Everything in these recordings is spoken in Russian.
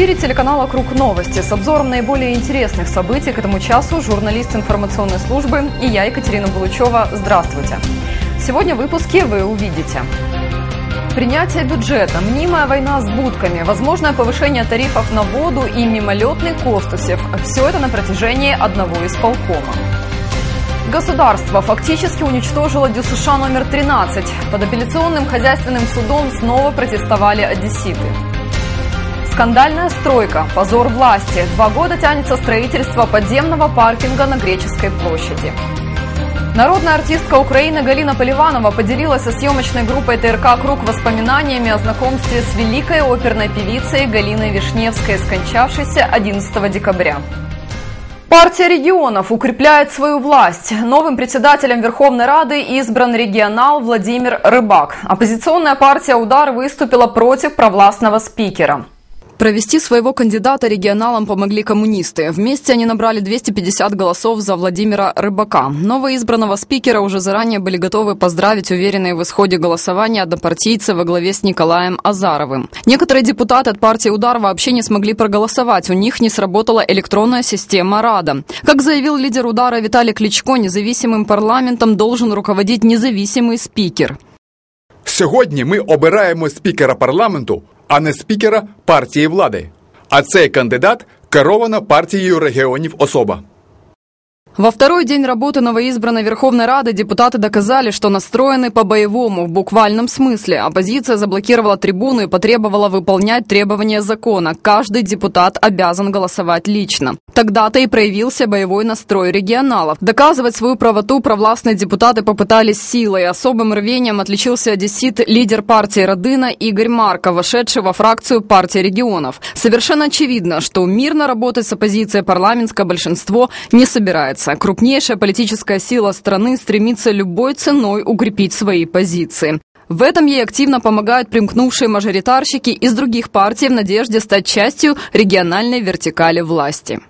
Эфире телеканала «Круг новости» с обзором наиболее интересных событий к этому часу журналист информационной службы и я, Екатерина Булычева. Здравствуйте. Сегодня в выпуске вы увидите. Принятие бюджета, мнимая война с будками, возможное повышение тарифов на воду и мимолетный Костусев. Все это на протяжении одного из полкома. Государство фактически уничтожило ДЮСШ номер 13. Под апелляционным хозяйственным судом снова протестовали одесситы. Скандальная стройка, позор власти. Два года тянется строительство подземного паркинга на Греческой площади. Народная артистка Украины Галина Поливанова поделилась со съемочной группой ТРК «Круг» воспоминаниями о знакомстве с великой оперной певицей Галиной Вишневской, скончавшейся 11 декабря. Партия регионов укрепляет свою власть. Новым председателем Верховной Рады избран регионал Владимир Рыбак. Оппозиционная партия «Удар» выступила против провластного спикера. Провести своего кандидата регионалам помогли коммунисты. Вместе они набрали 250 голосов за Владимира Рыбака. Новоизбранного спикера уже заранее были готовы поздравить уверенные в исходе голосования однопартийцы во главе с Николаем Азаровым. Некоторые депутаты от партии «Удар» вообще не смогли проголосовать. У них не сработала электронная система «Рада». Как заявил лидер «Удара» Виталий Кличко, независимым парламентом должен руководить независимый спикер. Сьогодні ми обираємо спікера парламенту а не спікера партії влади. А цей кандидат керована партією регіонів особа. Во второй день работы новоизбранной Верховной Рады депутаты доказали, что настроены по-боевому в буквальном смысле. Оппозиция заблокировала трибуну и потребовала выполнять требования закона. Каждый депутат обязан голосовать лично. Тогда-то и проявился боевой настрой регионалов. Доказывать свою правоту провластные депутаты попытались силой. Особым рвением отличился одессит лидер партии Родына Игорь Марко, вошедший во фракцию партии регионов. Совершенно очевидно, что мирно работать с оппозицией парламентское большинство не собирается. Крупнейшая политическая сила страны стремится любой ценой укрепить свои позиции. В этом ей активно помогают примкнувшие мажоритарщики из других партий в надежде стать частью региональной вертикали власти.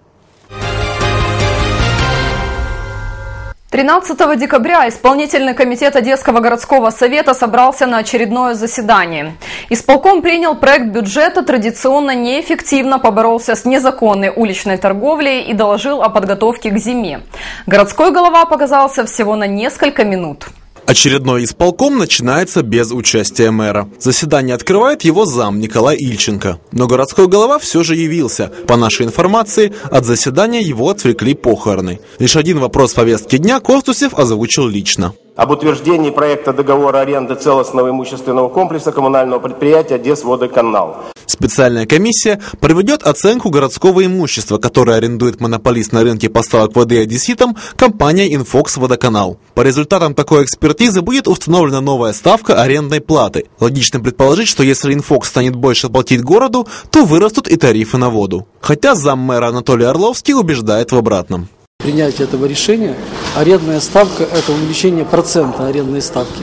13 декабря исполнительный комитет Одесского городского совета собрался на очередное заседание. Исполком принял проект бюджета, традиционно неэффективно поборолся с незаконной уличной торговлей и доложил о подготовке к зиме. Городской голова показался всего на несколько минут. Очередной исполком начинается без участия мэра. Заседание открывает его зам Николай Ильченко. Но городской голова все же явился. По нашей информации, от заседания его отвлекли похороны. Лишь один вопрос повестки дня Костусев озвучил лично об утверждении проекта договора аренды целостного имущественного комплекса коммунального предприятия «Одесводоканал». Специальная комиссия проведет оценку городского имущества, которое арендует монополист на рынке поставок воды одесситам компания «Инфокс Водоканал». По результатам такой экспертизы будет установлена новая ставка арендной платы. Логично предположить, что если «Инфокс» станет больше платить городу, то вырастут и тарифы на воду. Хотя заммэра Анатолий Орловский убеждает в обратном принятия этого решения арендная ставка – это увеличение процента арендной ставки.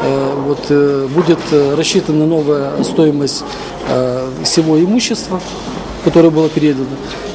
Э, вот, э, будет э, рассчитана новая стоимость всего имущества, которое было передано.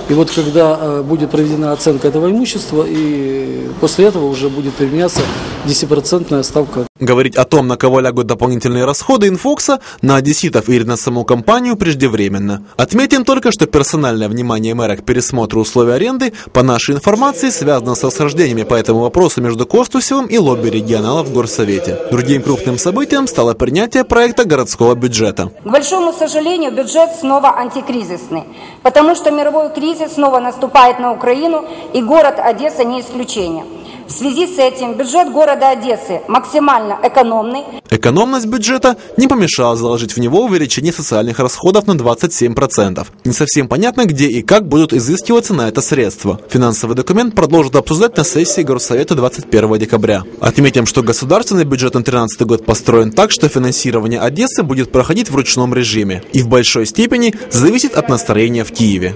И вот когда э, будет проведена оценка этого имущества, и после этого уже будет применяться 10% ставка. Говорить о том, на кого лягут дополнительные расходы инфокса, на одесситов или на саму компанию преждевременно. Отметим только, что персональное внимание мэра к пересмотру условий аренды, по нашей информации, связано с расхождениями по этому вопросу между Костусевым и лобби регионалов в Горсовете. Другим крупным событием стало принятие проекта городского бюджета. К большому сожалению, бюджет снова антикризисный, потому что мировой кризис кризис снова наступает на Украину, и город Одесса не исключение. В связи с этим бюджет города Одессы максимально экономный. Экономность бюджета не помешала заложить в него увеличение социальных расходов на 27%. Не совсем понятно, где и как будут изыскиваться на это средства. Финансовый документ продолжат обсуждать на сессии Горсовета 21 декабря. Отметим, что государственный бюджет на 2013 год построен так, что финансирование Одессы будет проходить в ручном режиме и в большой степени зависит от настроения в Киеве.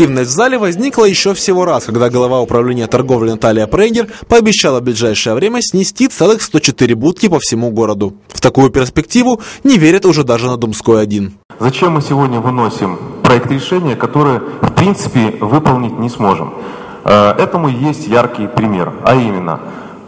Активность в зале возникла еще всего раз, когда глава управления торговли Наталья Прейгер пообещала в ближайшее время снести целых 104 будки по всему городу. В такую перспективу не верят уже даже на Думской-1. Зачем мы сегодня выносим проект решения, который в принципе выполнить не сможем? Э, этому есть яркий пример, а именно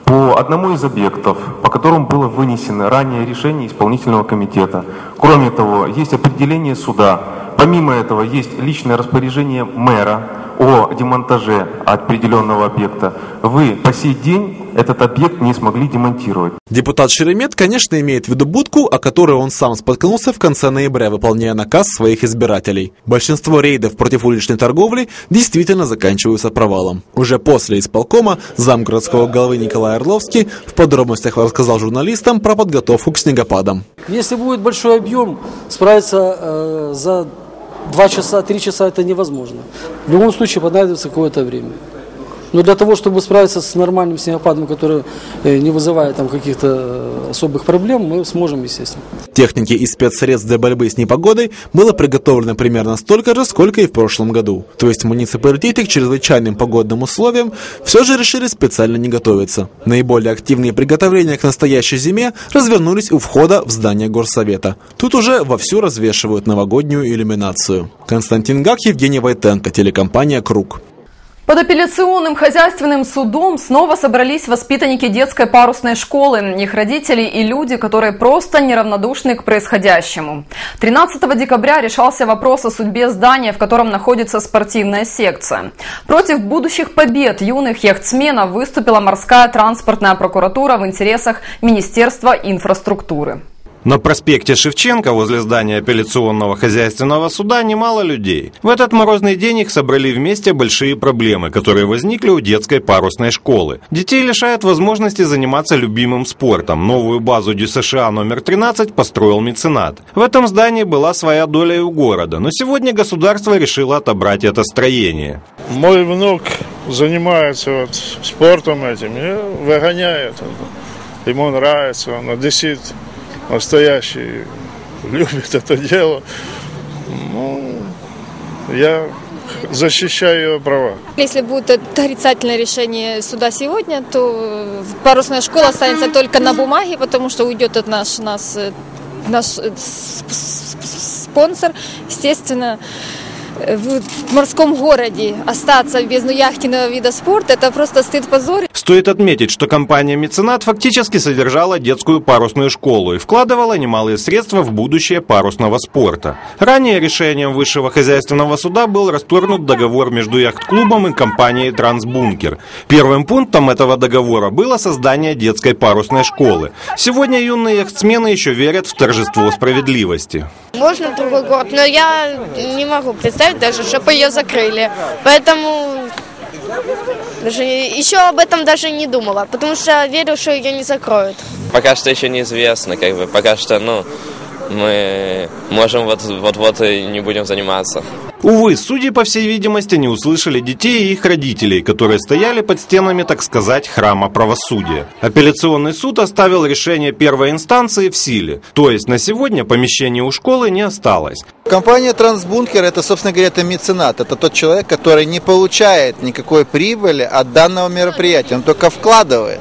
по одному из объектов, по которому было вынесено ранее решение исполнительного комитета. Кроме того, есть определение суда помимо этого есть личное распоряжение мэра о демонтаже определенного объекта. Вы по сей день этот объект не смогли демонтировать. Депутат Шеремет, конечно, имеет в виду будку, о которой он сам споткнулся в конце ноября, выполняя наказ своих избирателей. Большинство рейдов против уличной торговли действительно заканчиваются провалом. Уже после исполкома зам городского головы Николай Орловский в подробностях рассказал журналистам про подготовку к снегопадам. Если будет большой объем, справиться э, за два часа, три часа это невозможно. В любом случае понадобится какое-то время. Но для того, чтобы справиться с нормальным снегопадом, который э, не вызывает там каких-то э, особых проблем, мы сможем, естественно. Техники и спецсредств для борьбы с непогодой было приготовлено примерно столько же, сколько и в прошлом году. То есть муниципалитеты к чрезвычайным погодным условиям все же решили специально не готовиться. Наиболее активные приготовления к настоящей зиме развернулись у входа в здание горсовета. Тут уже вовсю развешивают новогоднюю иллюминацию. Константин Гак, Евгений Войтенко, телекомпания «Круг». Под апелляционным хозяйственным судом снова собрались воспитанники детской парусной школы, их родители и люди, которые просто неравнодушны к происходящему. 13 декабря решался вопрос о судьбе здания, в котором находится спортивная секция. Против будущих побед юных яхтсменов выступила морская транспортная прокуратура в интересах Министерства инфраструктуры. На проспекте Шевченко возле здания апелляционного хозяйственного суда немало людей. В этот морозный день их собрали вместе большие проблемы, которые возникли у детской парусной школы. Детей лишают возможности заниматься любимым спортом. Новую базу ДЮСША номер 13 построил меценат. В этом здании была своя доля и у города, но сегодня государство решило отобрать это строение. Мой внук занимается вот спортом этим выгоняет. Ему нравится, он одессит настоящий любит это дело. Ну, я защищаю ее права. Если будет отрицательное решение суда сегодня, то парусная школа останется только на бумаге, потому что уйдет от наш, нас, наш спонсор. Естественно, в морском городе остаться без ну, яхтенного вида спорта, это просто стыд позор. Стоит отметить, что компания «Меценат» фактически содержала детскую парусную школу и вкладывала немалые средства в будущее парусного спорта. Ранее решением Высшего хозяйственного суда был расторгнут договор между яхт-клубом и компанией «Трансбункер». Первым пунктом этого договора было создание детской парусной школы. Сегодня юные яхтсмены еще верят в торжество справедливости. Можно другой город, но я не могу представить даже, чтобы ее закрыли. Поэтому даже еще об этом даже не думала, потому что верю, что ее не закроют. Пока что еще неизвестно, как бы, пока что, ну, мы можем вот-вот и не будем заниматься. Увы, судьи, по всей видимости, не услышали детей и их родителей, которые стояли под стенами, так сказать, храма правосудия. Апелляционный суд оставил решение первой инстанции в силе, то есть на сегодня помещение у школы не осталось. Компания «Трансбункер» это, собственно говоря, это меценат. Это тот человек, который не получает никакой прибыли от данного мероприятия, он только вкладывает.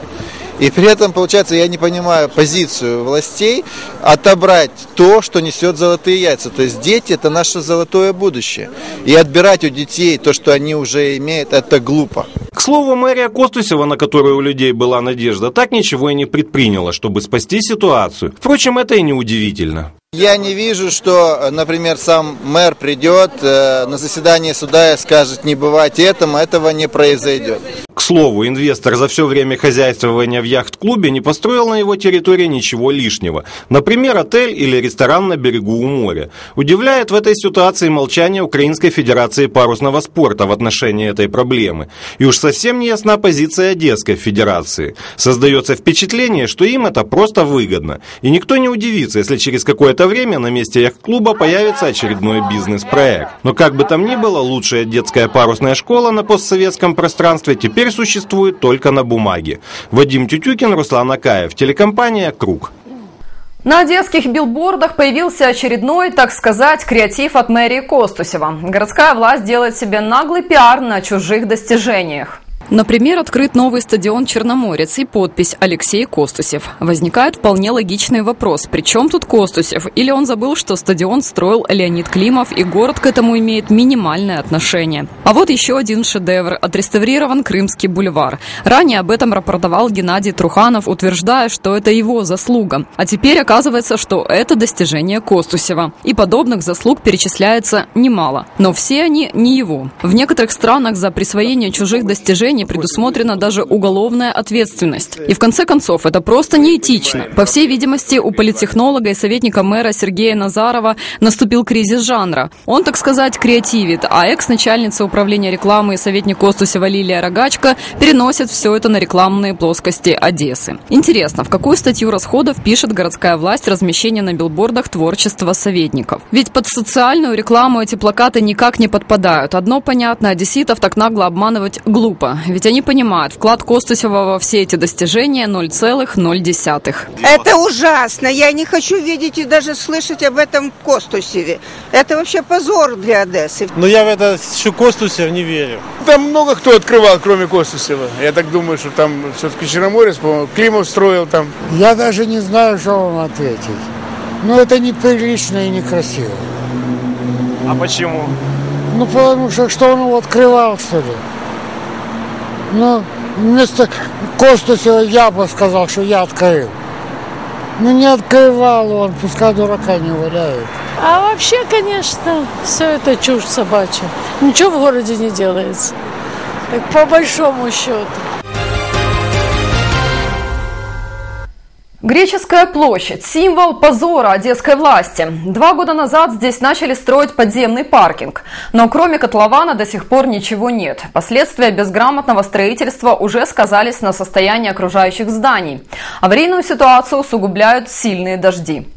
И при этом, получается, я не понимаю позицию властей отобрать то, что несет золотые яйца. То есть дети – это наше золотое будущее. И отбирать у детей то, что они уже имеют, это глупо. К слову, мэрия Костусева, на которую у людей была надежда, так ничего и не предприняла, чтобы спасти ситуацию. Впрочем, это и не удивительно. Я не вижу, что, например, сам мэр придет э, на заседание суда и скажет, не бывать этому, этого не произойдет. К слову, инвестор за все время хозяйствования в яхт-клубе не построил на его территории ничего лишнего. Например, отель или ресторан на берегу у моря. Удивляет в этой ситуации молчание Украинской Федерации парусного спорта в отношении этой проблемы. И уж совсем не ясна позиция Одесской Федерации. Создается впечатление, что им это просто выгодно. И никто не удивится, если через какое-то время на месте яхт-клуба появится очередной бизнес-проект. Но как бы там ни было, лучшая детская парусная школа на постсоветском пространстве теперь существует только на бумаге. Вадим Тютюкин, Руслан Акаев, телекомпания «Круг». На одесских билбордах появился очередной, так сказать, креатив от мэрии Костусева. Городская власть делает себе наглый пиар на чужих достижениях. Например, открыт новый стадион «Черноморец» и подпись «Алексей Костусев». Возникает вполне логичный вопрос. При чем тут Костусев? Или он забыл, что стадион строил Леонид Климов, и город к этому имеет минимальное отношение? А вот еще один шедевр. Отреставрирован Крымский бульвар. Ранее об этом рапортовал Геннадий Труханов, утверждая, что это его заслуга. А теперь оказывается, что это достижение Костусева. И подобных заслуг перечисляется немало. Но все они не его. В некоторых странах за присвоение чужих достижений предусмотрена даже уголовная ответственность. И в конце концов, это просто неэтично. По всей видимости, у политтехнолога и советника мэра Сергея Назарова наступил кризис жанра. Он, так сказать, креативит, а экс-начальница управления рекламы и советник Костусева Лилия Рогачка переносит все это на рекламные плоскости Одессы. Интересно, в какую статью расходов пишет городская власть размещение на билбордах творчества советников? Ведь под социальную рекламу эти плакаты никак не подпадают. Одно понятно, одесситов так нагло обманывать глупо. Ведь они понимают, вклад Костусева во все эти достижения 0,0. Это ужасно. Я не хочу видеть и даже слышать об этом Костусеве. Это вообще позор для Одессы. Но я в это еще Костусев не верю. Там много кто открывал, кроме Костусева. Я так думаю, что там все-таки Черноморец, по-моему, Климов строил там. Я даже не знаю, что вам ответить. Но это неприлично и некрасиво. А почему? Ну, потому что что он его открывал, что ли? Ну, вместо Костусева я бы сказал, что я открыл. Ну, не открывал он, пускай дурака не валяет. А вообще, конечно, все это чушь собачья. Ничего в городе не делается. Так по большому счету. Греческая площадь – символ позора одесской власти. Два года назад здесь начали строить подземный паркинг. Но кроме котлована до сих пор ничего нет. Последствия безграмотного строительства уже сказались на состоянии окружающих зданий. Аварийную ситуацию усугубляют сильные дожди.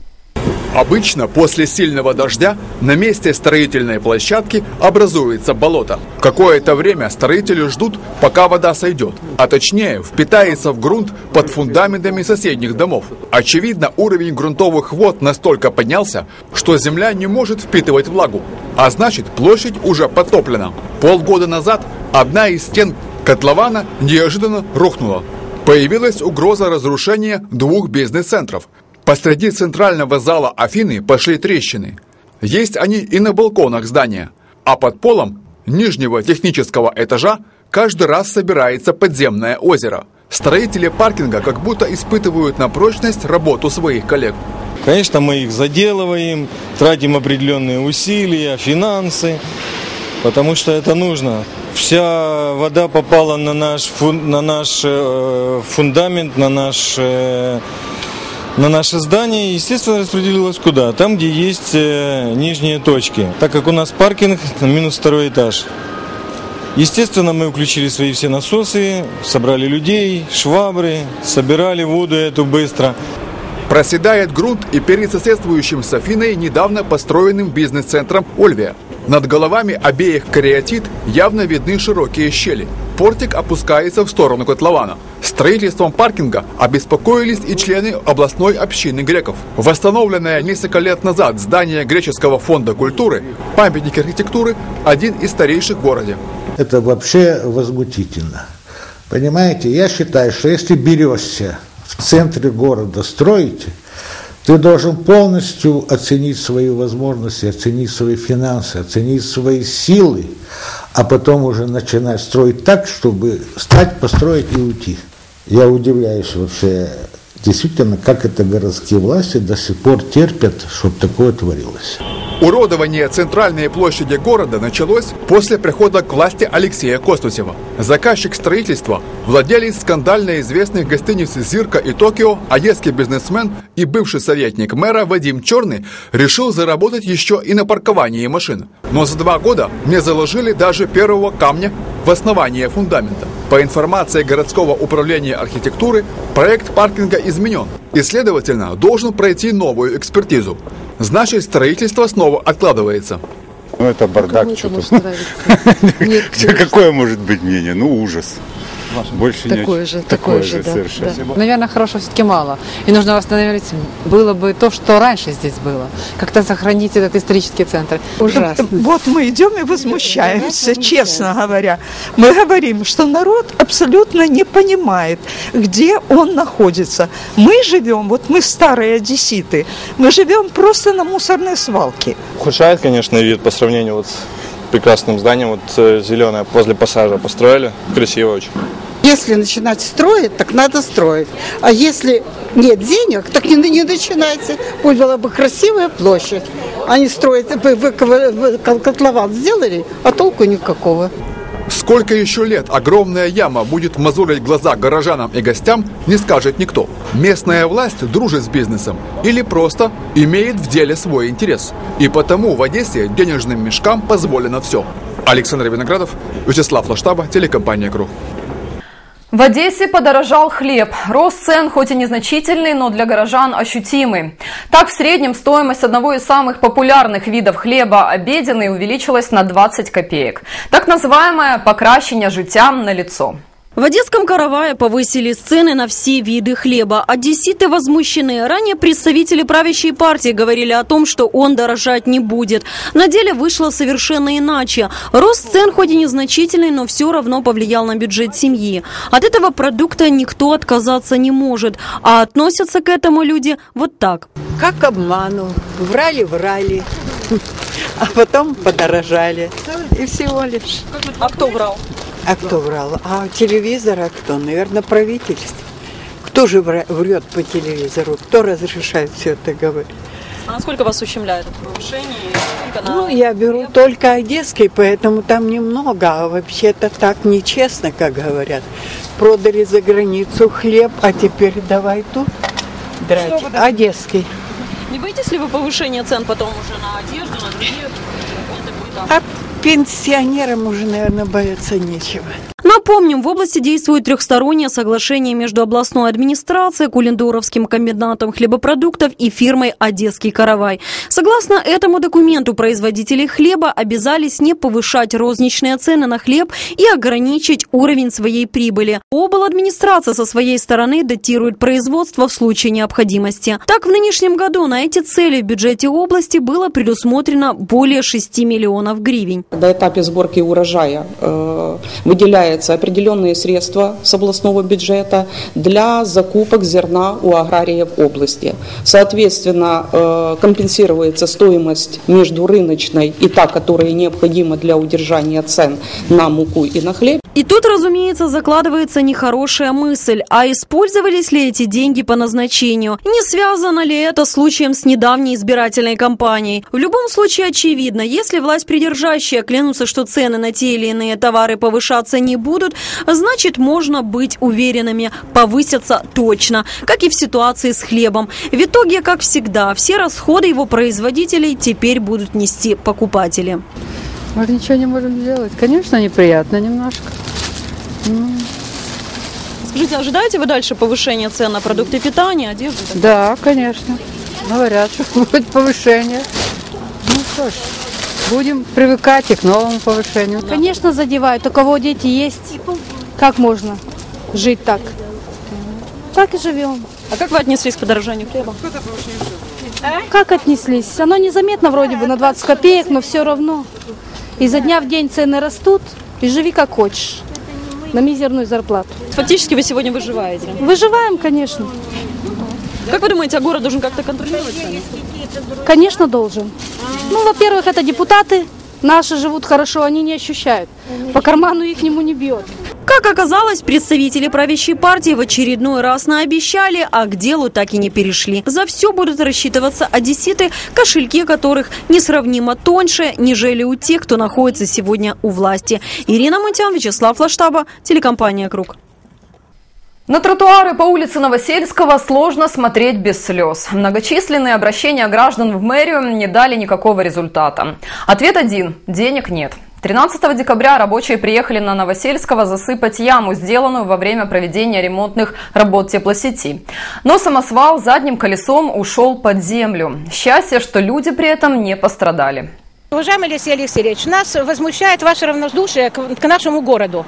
Обычно после сильного дождя на месте строительной площадки образуется болото. Какое-то время строители ждут, пока вода сойдет, а точнее впитается в грунт под фундаментами соседних домов. Очевидно, уровень грунтовых вод настолько поднялся, что земля не может впитывать влагу, а значит площадь уже подтоплена. Полгода назад одна из стен котлована неожиданно рухнула. Появилась угроза разрушения двух бизнес-центров – Посреди центрального зала Афины пошли трещины. Есть они и на балконах здания, а под полом нижнего технического этажа каждый раз собирается подземное озеро. Строители паркинга как будто испытывают на прочность работу своих коллег. Конечно, мы их заделываем, тратим определенные усилия, финансы, потому что это нужно. Вся вода попала на наш, на наш э, фундамент, на наш э, на наше здание, естественно, распределилось куда? Там, где есть э, нижние точки. Так как у нас паркинг минус второй этаж. Естественно, мы включили свои все насосы, собрали людей, швабры, собирали воду эту быстро. Проседает грунт и перед соседствующим с Афиной недавно построенным бизнес-центром Ольвия. Над головами обеих кариатид явно видны широкие щели. Портик опускается в сторону котлована. Строительством паркинга обеспокоились и члены областной общины греков. Восстановленное несколько лет назад здание греческого фонда культуры, памятник архитектуры, один из старейших в городе. Это вообще возмутительно. Понимаете, я считаю, что если берешься в центре города строить, ты должен полностью оценить свои возможности, оценить свои финансы, оценить свои силы, а потом уже начинать строить так, чтобы стать, построить и уйти. Я удивляюсь вообще, действительно, как это городские власти до сих пор терпят, чтобы такое творилось. Уродование центральной площади города началось после прихода к власти Алексея Костусева. Заказчик строительства, владелец скандально известных гостиниц «Зирка» и «Токио», одесский бизнесмен и бывший советник мэра Вадим Черный решил заработать еще и на парковании машин. Но за два года не заложили даже первого камня в основание фундамента. По информации городского управления архитектуры, проект паркинга изменен и, следовательно, должен пройти новую экспертизу. Значит, строительство снова откладывается. Ну, это бардак. Что-то. Какое может быть мнение? Ну, ужас. Больше такое не же, такое, такое же, да, совершенно. да. Наверное, хорошего все-таки мало. И нужно восстановить, было бы то, что раньше здесь было. Как-то сохранить этот исторический центр. Ужасно. Вот мы идем и возмущаемся, честно говоря. Мы говорим, что народ абсолютно не понимает, где он находится. Мы живем, вот мы старые одесситы, мы живем просто на мусорной свалке. Ухудшает, конечно, вид по сравнению вот с прекрасным зданием, вот э, зеленое возле пассажа построили, красиво очень. Если начинать строить, так надо строить. А если нет денег, так не, не начинайте. Пусть была бы красивая площадь. Они строят, вы, вы котлован сделали, а толку никакого. Сколько еще лет огромная яма будет мозолить глаза горожанам и гостям, не скажет никто. Местная власть дружит с бизнесом или просто имеет в деле свой интерес. И потому в Одессе денежным мешкам позволено все. Александр Виноградов, Вячеслав Лаштаба, телекомпания «Круг». В Одессе подорожал хлеб. Рост цен хоть и незначительный, но для горожан ощутимый. Так, в среднем стоимость одного из самых популярных видов хлеба, обеденный, увеличилась на 20 копеек. Так называемое покращение життя на лицо. В Одесском каравае повысили цены на все виды хлеба. Одесситы возмущены. Ранее представители правящей партии говорили о том, что он дорожать не будет. На деле вышло совершенно иначе. Рост цен хоть и незначительный, но все равно повлиял на бюджет семьи. От этого продукта никто отказаться не может. А относятся к этому люди вот так. Как обману. Врали-врали. А потом подорожали. И всего лишь. А кто врал? А кто врал? А телевизор, а кто? Наверное, правительство. Кто же врет по телевизору? Кто разрешает все это говорить? А насколько вас ущемляет это повышение? Ну, я беру только одесский, поэтому там немного, а вообще-то так нечестно, как говорят. Продали за границу хлеб, а теперь давай тут драть. Одесский. Не боитесь ли вы повышения цен потом уже на одежду, на другие? А пенсионерам уже, наверное, бояться нечего. Напомним, в области действует трехстороннее соглашение между областной администрацией, Кулендуровским комбинатом хлебопродуктов и фирмой «Одесский каравай». Согласно этому документу, производители хлеба обязались не повышать розничные цены на хлеб и ограничить уровень своей прибыли. Обл. администрация со своей стороны датирует производство в случае необходимости. Так, в нынешнем году на эти цели в бюджете области было предусмотрено более 6 миллионов гривен. На этапе сборки урожая э, выделяется определенные средства с областного бюджета для закупок зерна у аграриев области. Соответственно, э, компенсируется стоимость между рыночной и та, которая необходима для удержания цен на муку и на хлеб. И тут, разумеется, закладывается нехорошая мысль, а использовались ли эти деньги по назначению? Не связано ли это случаем с недавней избирательной кампанией? В любом случае очевидно, если власть придержащая клянутся, что цены на те или иные товары повышаться не будут, значит можно быть уверенными, повысятся точно, как и в ситуации с хлебом. В итоге, как всегда, все расходы его производителей теперь будут нести покупатели. Мы ничего не можем сделать. Конечно, неприятно немножко. Ну, Скажите, ожидаете вы дальше повышения цен на продукты питания, одежду? Да, конечно. Говорят, что будет повышение. Ну что ж, будем привыкать и к новому повышению. Конечно, задевают. У кого дети есть, как можно жить так? Так и живем. А как вы отнеслись к подорожанию хлеба? Как отнеслись? Оно незаметно вроде бы на 20 копеек, но все равно. Изо дня в день цены растут, и живи как хочешь. На мизерную зарплату. Фактически вы сегодня выживаете? Выживаем, конечно. Как вы думаете, а город должен как-то контролировать? Конечно, должен. Ну, во-первых, это депутаты. Наши живут хорошо, они не ощущают. По карману их нему не бьет. Как оказалось, представители правящей партии в очередной раз наобещали, а к делу так и не перешли. За все будут рассчитываться одесситы, кошельки которых несравнимо тоньше, нежели у тех, кто находится сегодня у власти. Ирина Мунтян, Вячеслав Лаштаба, телекомпания «Круг». На тротуары по улице Новосельского сложно смотреть без слез. Многочисленные обращения граждан в мэрию не дали никакого результата. Ответ один – денег нет. 13 декабря рабочие приехали на Новосельского засыпать яму, сделанную во время проведения ремонтных работ теплосети. Но самосвал задним колесом ушел под землю. Счастье, что люди при этом не пострадали. Уважаемый Алексей Алексеевич, нас возмущает ваше равнодушие к, к нашему городу.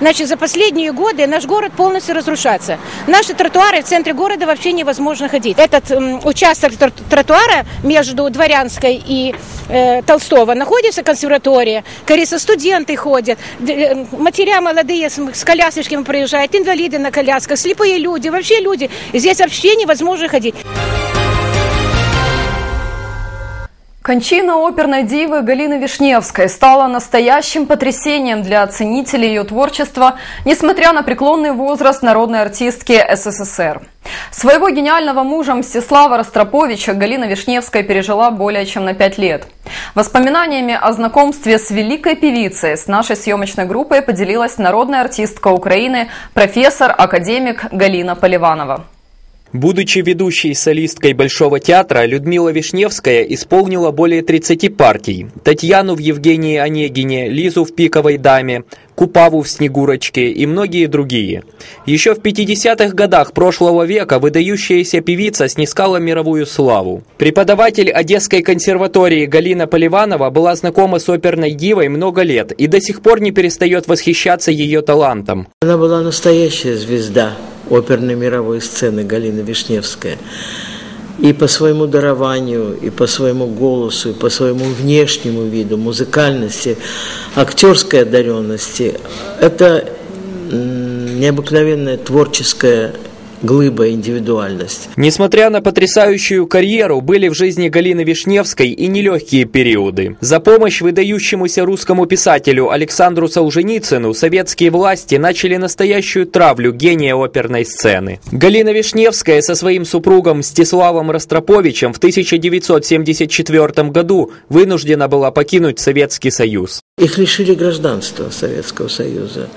Значит, за последние годы наш город полностью разрушается. Наши тротуары в центре города вообще невозможно ходить. Этот м, участок тр- тротуара между Дворянской и э, Толстого находится консерватория. Кажется, студенты ходят, э, матеря молодые с, с колясочками проезжают, инвалиды на колясках, слепые люди, вообще люди. Здесь вообще невозможно ходить. Кончина оперной дивы Галины Вишневской стала настоящим потрясением для ценителей ее творчества, несмотря на преклонный возраст народной артистки СССР. Своего гениального мужа Мстислава Ростроповича Галина Вишневская пережила более чем на пять лет. Воспоминаниями о знакомстве с великой певицей с нашей съемочной группой поделилась народная артистка Украины, профессор, академик Галина Поливанова. Будучи ведущей солисткой Большого театра, Людмила Вишневская исполнила более 30 партий. Татьяну в Евгении Онегине, Лизу в «Пиковой даме», Купаву в «Снегурочке» и многие другие. Еще в 50-х годах прошлого века выдающаяся певица снискала мировую славу. Преподаватель Одесской консерватории Галина Поливанова была знакома с оперной дивой много лет и до сих пор не перестает восхищаться ее талантом. Она была настоящая звезда оперной мировой сцены Галина Вишневская. И по своему дарованию, и по своему голосу, и по своему внешнему виду, музыкальности, актерской одаренности. Это необыкновенная творческая глыба индивидуальность. Несмотря на потрясающую карьеру, были в жизни Галины Вишневской и нелегкие периоды. За помощь выдающемуся русскому писателю Александру Солженицыну советские власти начали настоящую травлю гения оперной сцены. Галина Вишневская со своим супругом Стеславом Ростроповичем в 1974 году вынуждена была покинуть Советский Союз. Их лишили гражданства Советского Союза.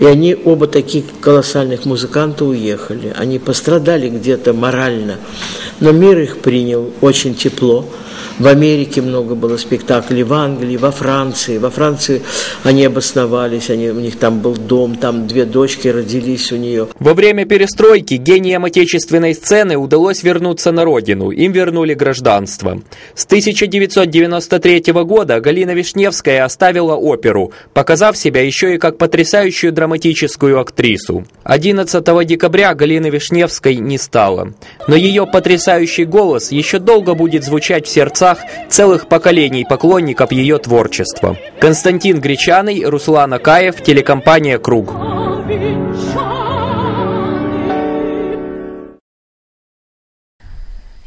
И они оба таких колоссальных музыканта уехали. Они пострадали где-то морально. Но мир их принял очень тепло. В Америке много было спектаклей, в Англии, во Франции. Во Франции они обосновались, они, у них там был дом, там две дочки родились у нее. Во время перестройки гениям отечественной сцены удалось вернуться на родину, им вернули гражданство. С 1993 года Галина Вишневская оставила оперу, показав себя еще и как потрясающую драматическую актрису. 11 декабря Галины Вишневской не стало, но ее потрясающий голос еще долго будет звучать в сердцах целых поколений поклонников ее творчества. Константин Гречаный, Руслан Акаев, телекомпания «Круг».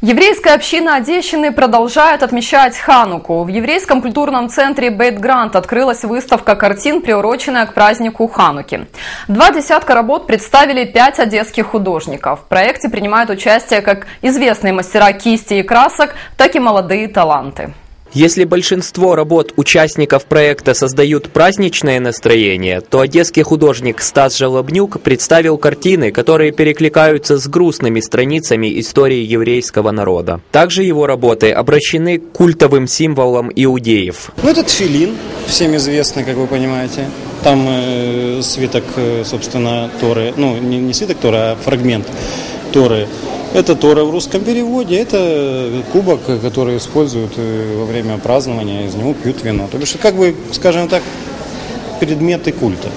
Еврейская община Одещины продолжает отмечать Хануку. В еврейском культурном центре Бейт Грант открылась выставка картин, приуроченная к празднику Хануки. Два десятка работ представили пять одесских художников. В проекте принимают участие как известные мастера кисти и красок, так и молодые таланты. Если большинство работ участников проекта создают праздничное настроение, то одесский художник Стас Жалобнюк представил картины, которые перекликаются с грустными страницами истории еврейского народа. Также его работы обращены к культовым символам иудеев. Ну, этот филин, всем известный, как вы понимаете. Там э, свиток, э, собственно, Торы, ну, не, не свиток Торы, а фрагмент Торы. Это Тора в русском переводе, это кубок, который используют э, во время празднования, из него пьют вино. То бишь, как бы, скажем так, предметы культа,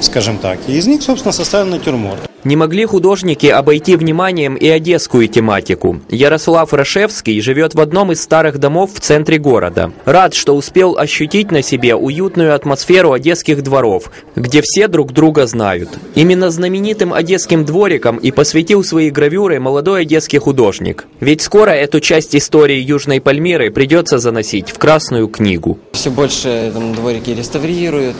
скажем так. И из них, собственно, составлен натюрморт. Не могли художники обойти вниманием и одесскую тематику. Ярослав Рашевский живет в одном из старых домов в центре города. Рад, что успел ощутить на себе уютную атмосферу одесских дворов, где все друг друга знают. Именно знаменитым одесским двориком и посвятил свои гравюры молодой одесский художник. Ведь скоро эту часть истории Южной Пальмиры придется заносить в Красную книгу. Все больше там дворики реставрируют,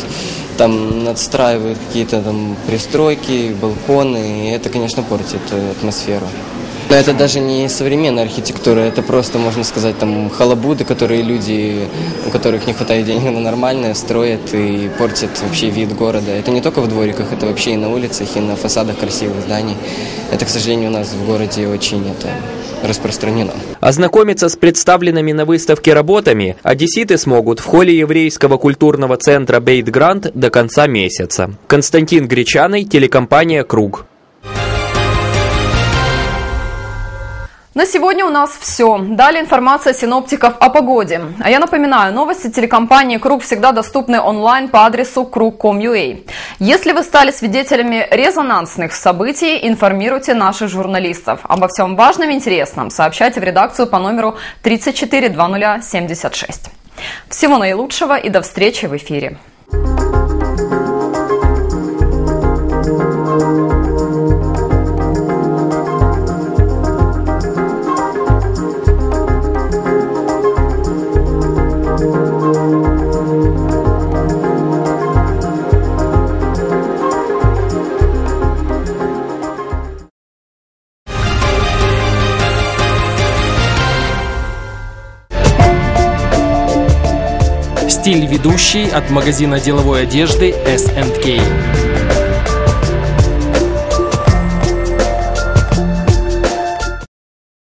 там надстраивают какие-то там пристройки, балконы, и это, конечно, портит э, атмосферу. Но это даже не современная архитектура, это просто, можно сказать, там халабуды, которые люди, у которых не хватает денег на нормальное, строят и портят вообще вид города. Это не только в двориках, это вообще и на улицах, и на фасадах красивых зданий. Это, к сожалению, у нас в городе очень это распространено. Ознакомиться с представленными на выставке работами одесситы смогут в холле еврейского культурного центра Бейт Грант до конца месяца. Константин Гречаный, телекомпания «Круг». На сегодня у нас все. Далее информация синоптиков о погоде. А я напоминаю, новости телекомпании «Круг» всегда доступны онлайн по адресу kruг.com.ua. Если вы стали свидетелями резонансных событий, информируйте наших журналистов. Обо всем важном и интересном сообщайте в редакцию по номеру 342076. Всего наилучшего и до встречи в эфире. Стиль ведущий от магазина деловой одежды S&K.